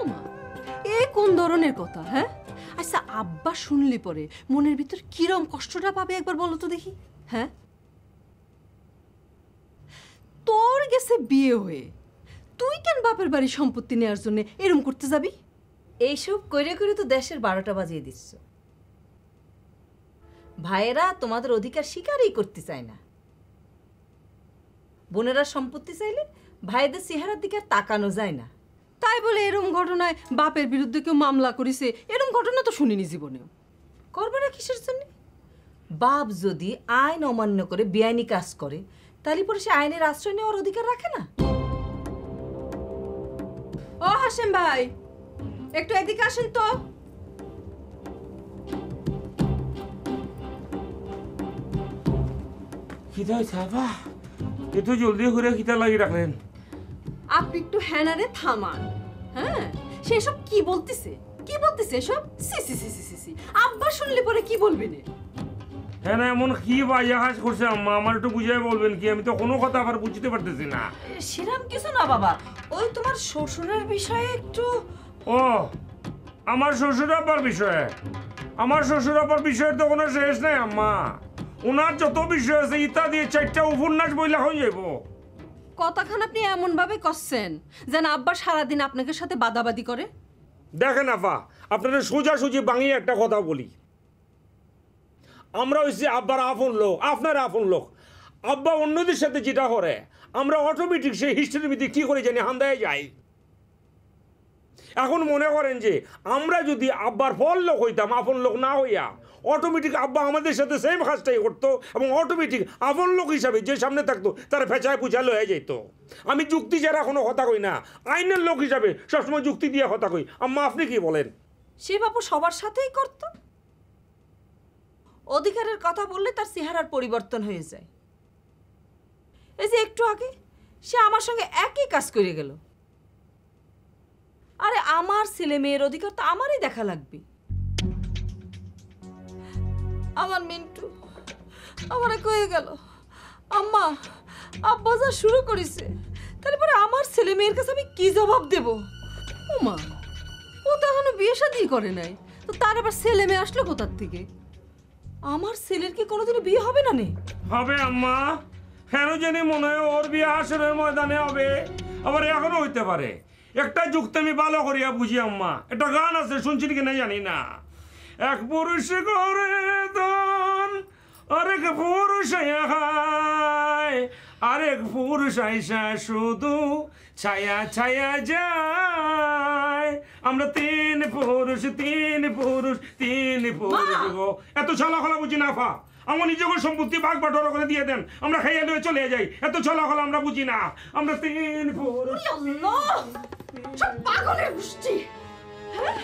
ওমা, এ কোন ধরনের কথা হ্যাঁ? আচ্ছা আব্বা শুনলি পরে মনের ভিতর কিরম কষ্টটা পাবে একবার বলো তো দেখি হ্যাঁ? তোর গেছে বিয়ে হয়ে, তুই কেন বাপের বাড়ি সম্পত্তি নেওয়ার জন্য এরম করতে যাবি? এইসব করে করে তো দেশের বারোটা বাজিয়ে দিচ্ছ। ভাইয়েরা তোমাদের অধিকার স্বীকারই করতে চায় না। বোনেরা সম্পত্তি চাইলে ভাইদের চেহারার দিকে আর তাকানো যায় না। তাই বলে এরম ঘটনায় বাপের বিরুদ্ধে কেউ মামলা করেছে, এরম ঘটনা তো শুনিনি জীবনেও। করবে না কিসের জন্য? বাপ যদি আইন অমান্য করে বেআইনি কাজ করে, তাহলে পরে সে আইনের আশ্রয় নেওয়ার অধিকার রাখে না? ও হাসেম ভাই, একটু এদিকে আসেন তো। খিদা হয়েছে আবা এত জলদি করে খিদা লাগি রাখলেন। আপনি একটু হ্যানারে থামান। হ্যাঁ? সেসব কি বলতেছে? কি বলতেছে এসব? সি সি সি সি সি সি। আব্বা শুনলে পরে কি বলবেন? হ্যাঁ না এমন কি বাজে কাজ করছে আম্মা? আমার একটু বুঝাই বলবেন কি? আমি তো কোনো কথা আবার বুঝতে পারতেছি না। সেরাম কিছু না বাবা। ওই তোমার শ্বশুরের বিষয়ে একটু ও আমার শ্বশুর আব্বার বিষয়ে? আমার শ্বশুর আব্বার বিষয়ের তো কোনো শেষ নাই আম্মা। ওনার যত বিষয় আছে ইত্যাদি দিয়ে চারটা উপন্যাস বইলা হয়ে যাইব। কথাখান আপনি এমন ভাবে করছেন যেন আব্বা সারাদিন আপনাকে সাথে বাদাবাদি করে? দেখেন আফা আপনারা সোজা সুজি বাঙিয়ে একটা কথা বলি। আমরা হচ্ছে আব্বার আপন লোক, আপনার আপন লোক। আব্বা অন্যদের সাথে যেটা করে, আমরা অটোমেটিক সেই হিস্ট্রির মধ্যে কী করে জানি হান্দায় যাই। এখন মনে করেন যে আমরা যদি আব্বার ফল লোক হইতাম, আপন লোক না হইয়া অটোমেটিক আব্বা আমাদের সাথে সেম কাজটাই করতো এবং অটোমেটিক আপন লোক হিসাবে যে সামনে থাকতো, তারা ফেঁচায় পুচালো হয়ে যেত আমি যুক্তি যারা কোনো কথা কই না। আইনের লোক হিসাবে সবসময় যুক্তি দিয়ে কথা কই। আম্মা, আপনি কি বলেন? সে বাবু সবার সাথেই করত। অধিকারের কথা বললে তার চেহারার পরিবর্তন হয়ে যায়। এই যে একটু আগে, সে আমার সঙ্গে একই কাজ করে গেল। আমার ছেলে মেয়ের অধিকার তো আমারই দেখা লাগবে। আমার মিন্টু, আমারে কয়ে গেল, আম্মা, আব্বা যা শুরু করেছে, তারপরে আমার ছেলে মেয়ের কাছে আমি কি জবাব দেবো? ওমা ও তো এখনও বিয়ে শাদি করে নাই, তো তার আবার ছেলে মেয়ে আসলো কোথার থেকে? আমার ছেলের কি কোনোদিনও বিয়ে হবে না নে? হবে আম্মা, কেন জানি মনে হয় ওর বিয়ে আসরের ময়দানে হবে, আবার এখনও হইতে পারে। একটা যুক্তি আমি ভালো করিয়া বুঝি, আম্মা। একটা গান আছে, শুনছি কি না জানি না। এক পুরুষ করে আরেক পুরুষ আরেক পুরুষ আইসা শুধু ছায়া ছায়া যায়। আমরা তিন পুরুষ তিন পুরুষ তিন পুরুষ গো। এত ছলাখলা বুঝি না ফা। আমার নিজেকে সম্পত্তি ভাগ বাটোয়ারা করে দিয়ে দেন। আমরা খাইয়া দিয়ে চলে যাই। এত ছলা ছলাখলা আমরা বুঝি না। আমরা তিন পুরুষ সব পাগলের গোষ্ঠী। হ্যাঁ?